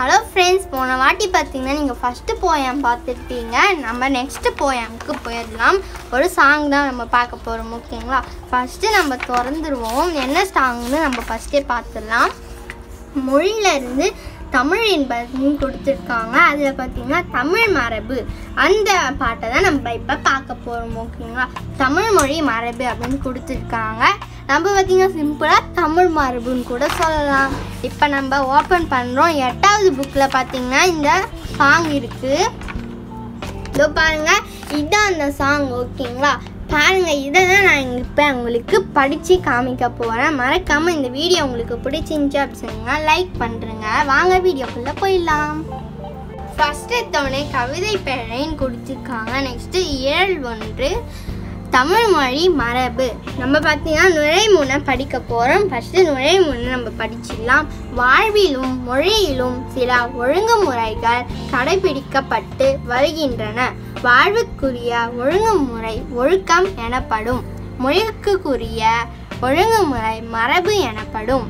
Hello friends போன வாட்டி பார்த்தீங்கன்னா நீங்கள் ஃபஸ்ட்டு போயம் பார்த்துருப்பீங்க. நம்ம நெக்ஸ்ட்டு போயமுக்கு போயிடலாம். ஒரு சாங் தான் நம்ம பார்க்க போகிறோம் ஓகேங்களா ஃபஸ்ட்டு நம்ம திறந்துருவோம். என்ன சாங்னு நம்ம ஃபஸ்ட்டே பார்த்துடலாம். மொழியிலேருந்து தமிழ் என்பதையும் கொடுத்துருக்காங்க. அதில் பார்த்தீங்கன்னா தமிழ் மரபு. அந்த பாட்டை தான் நம்ம இப்போ பார்க்க போகிறோம் ஓகேங்களா தமிழ் மொழி மரபு அப்படின்னு கொடுத்துருக்காங்க. நம்ம பார்த்தீங்கன்னா சிம்பிளாக தமிழ் மரபுன்னு கூட சொல்லலாம். இப்போ நம்ம ஓப்பன் பண்ணுறோம் எட்டாவது புக்கில் பார்த்தீங்கன்னா இந்த சாங் இருக்குது இதோ பாருங்கள் இதான் அந்த சாங் ஓகேங்களா? பாருங்கள் இதை தான் நான் இப்போ உங்களுக்கு படித்து காமிக்க போகிறேன் மறக்காமல் இந்த வீடியோ உங்களுக்கு பிடிச்சிருந்துச்சு அப்படின்னு லைக் பண்ணுறேங்க வாங்க வீடியோக்குள்ளே போயிடலாம். ஃபஸ்ட்டு எடுத்தோடனே கவிதை பேழைன்னு கொடுத்துருக்காங்க. நெக்ஸ்ட்டு ஏழு ஒன்று. தமிழ் மொழி மரபு. நம்ம பார்த்தீங்கன்னா நுழைமுனை படிக்க போகிறோம் ஃபஸ்ட்டு நுழைமுனை நம்ம படிச்சிடலாம். வாழ்விலும் மொழியிலும் சில ஒழுங்குமுறைகள் கடைபிடிக்கப்பட்டு வருகின்றன. வாழ்வுக்குரிய ஒழுங்குமுறை ஒழுக்கம் எனப்படும். மொழிக்குரிய ஒழுங்குமுறை மரபு எனப்படும்.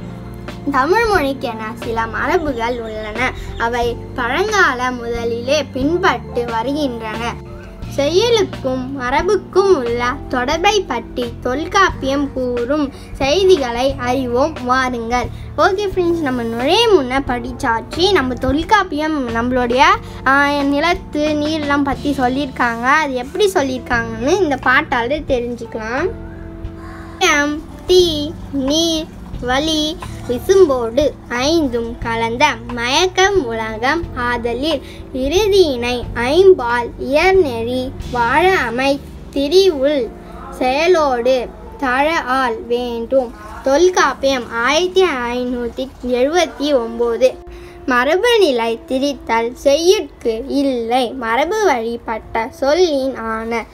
தமிழ் மொழிக்கென சில மரபுகள் உள்ளன. அவை பழங்கால முதலிலே பின்பற்று வருகின்றன. செயலுக்கும் மரபுக்கும் உள்ள தொடர்பை பற்றி தொல்காப்பியம் கூறும் செய்திகளை அறிவோம். வாருங்கள். ஓகே ஃப்ரெண்ட்ஸ் நம்ம நுழைய முன்ன படித்தாச்சு நம்ம தொல்காப்பியம் நம்மளுடைய நிலத்து நீர்லாம் பற்றி சொல்லியிருக்காங்க. அது எப்படி சொல்லியிருக்காங்கன்னு இந்த பாட்டால் தெரிஞ்சுக்கலாம். நிலம், தீ நீர் வலி விசும்போடு ஐந்தும் கலந்த மயக்கம் உலகம் ஆதலில் இறுதியினை ஐம்பால் இயர்நெறி வாழ அமை திரிவுள் செயலோடு தழ ஆள் வேண்டும். தொல்காப்பியம் ஆயிரத்தி ஐநூற்றி எழுபத்தி ஒம்பது. மரபு நிலை திரித்தல் செய்யுட்கு இல்லை. மரபு வழிபட்ட சொல்லின் ஆன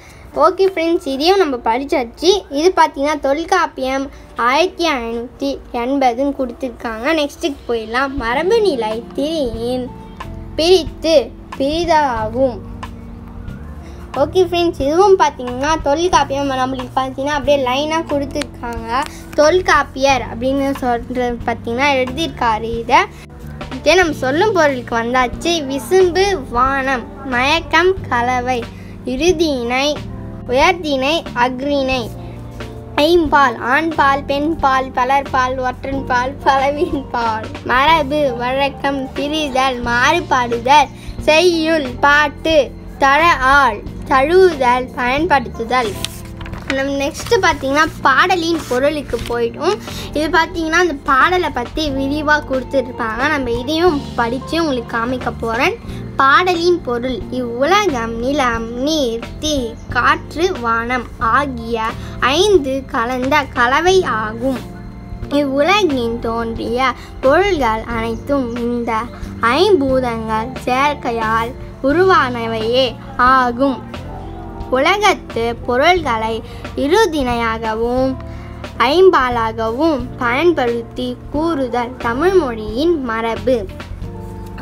ஓகே ஃப்ரெண்ட்ஸ் இதையும் நம்ம படிச்சாச்சு. இது பார்த்தீங்கன்னா தொல்காப்பியம் ஆயிரத்தி ஐநூற்றி எண்பதுன்னு கொடுத்துருக்காங்க. நெக்ஸ்ட்டுக்கு போயிடலாம். மரபு நிலை திரியின் பிரித்து பிரிதாகும். ஓகே ஃப்ரெண்ட்ஸ் இதுவும் பார்த்தீங்கன்னா தொல்காப்பியம் நம்மளுக்கு பார்த்தீங்கன்னா அப்படியே லைனாக கொடுத்துருக்காங்க. தொல்காப்பியர் அப்படின்னு சொல்கிறது பார்த்தீங்கன்னா எழுதியிருக்காரு இதை. இதே நம்ம சொல்லும் பொருளுக்கு வந்தாச்சு. விசும்பு வானம் மயக்கம் கலவை இறுதியினை உயர்தினை அக்ரிணை ஐம்பால் ஆண்பால் பெண்பால் பலர்பால் ஒற்றன்பால் பலவின் பால் மரபு வழக்கம் பிரிதல் மாறுபாடுதல் செய்யுள் பாட்டு தழ ஆள் தழுவுதல் பயன்படுத்துதல். நம்ம நெக்ஸ்ட்டு பார்த்தீங்கன்னா பாடலின் பொருளுக்கு போயிடும். இது பார்த்தீங்கன்னா அந்த பாடலை பற்றி விரிவாக கொடுத்துருப்பாங்க நம்ம இதையும் படித்து உங்களுக்கு காமிக்க போகிறேன் பாடலின் பொருள் இவ்வுலகம் நிலம் நீர் தீ காற்று வானம் ஆகிய ஐந்து கலந்த கலவை ஆகும். இவ்வுலகின் தோன்றிய பொருள்கள் அனைத்தும் இந்த ஐம்பூதங்கள் சேர்க்கையால் உருவானவையே ஆகும். உலகத்து பொருள்களை இருதிணையாகவும் ஐம்பாலாகவும் பயன்படுத்தி கூறுதல் தமிழ்மொழியின் மரபு.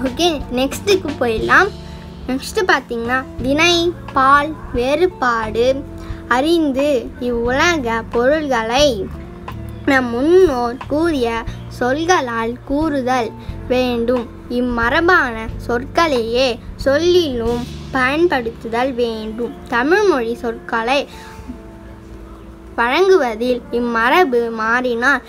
ஓகே நெக்ஸ்ட்டுக்கு போயிடலாம். நெக்ஸ்ட்டு பார்த்தீங்கன்னா வினை பால் வேறுபாடு அறிந்து இவ்வுலக பொருள்களை நம் முன்னோர் கூறிய சொல்களால் கூறுதல் வேண்டும். இம்மரபான சொற்களையே சொல்லிலும் பயன்படுத்துதல் வேண்டும். தமிழ்மொழி சொற்களை வழங்குவதில் இம்மரபு மாறினால்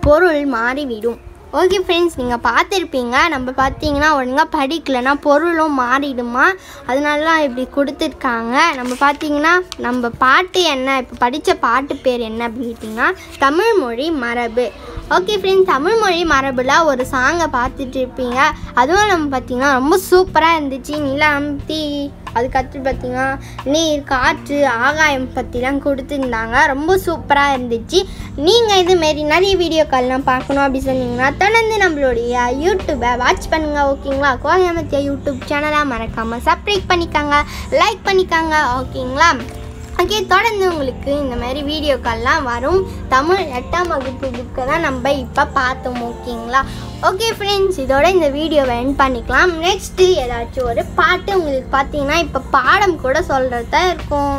பொருள் மாறிவிடும். ஓகே ஃப்ரெண்ட்ஸ் நீங்கள் பார்த்துருப்பீங்க. நம்ம பார்த்தீங்கன்னா ஒழுங்காக படிக்கலைன்னா பொருளும் மாறிடுமா? அதனாலலாம் இப்படி கொடுத்துருக்காங்க. நம்ம பார்த்தீங்கன்னா நம்ம பாட்டு என்ன? இப்போ படித்த பாட்டு பேர் என்ன அப்படின்னு கேட்டிங்கன்னா மரபு. ஓகே ஃப்ரெண்ட்ஸ் தமிழ் மொழி மரபில் ஒரு சாங்கை பார்த்துட்டு இருப்பீங்க அதுவும் நம்ம பார்த்தீங்கன்னா ரொம்ப சூப்பராக இருந்துச்சு. நிலம் தீ அதுக்கடுத்து பார்த்தீங்கன்னா நீர் காற்று ஆகாயம் பற்றிலாம் கொடுத்துருந்தாங்க. ரொம்ப சூப்பராக இருந்துச்சு. நீங்கள் இதுமாரி நிறைய வீடியோக்கள்லாம் பார்க்கணும் அப்படி சொன்னீங்கன்னா தொடர்ந்து நம்மளுடைய யூடியூப்பை வாட்ச் பண்ணுங்கள் ஓகேங்களா கோயம்புத்தியா யூடியூப் சேனலாக மறக்காமல் சப்ஸ்கிரைப் பண்ணிக்கோங்க. லைக் பண்ணிக்கோங்க ஓகேங்களா ஓகே தொடர்ந்து உங்களுக்கு இந்த மாதிரி வீடியோக்கள்லாம் வரும். தமிழ் எட்டாம் வகுப்பு புக்கை தான் நம்ம இப்போ பார்த்தோம் ஓகேங்களா? ஓகே ஃப்ரெண்ட்ஸ் இதோட இந்த வீடியோவை என் பண்ணிக்கலாம். நெக்ஸ்ட்டு ஏதாச்சும் ஒரு பாட்டு உங்களுக்கு பார்த்தீங்கன்னா இப்போ பாடம் கூட சொல்கிறது தான் இருக்கும்.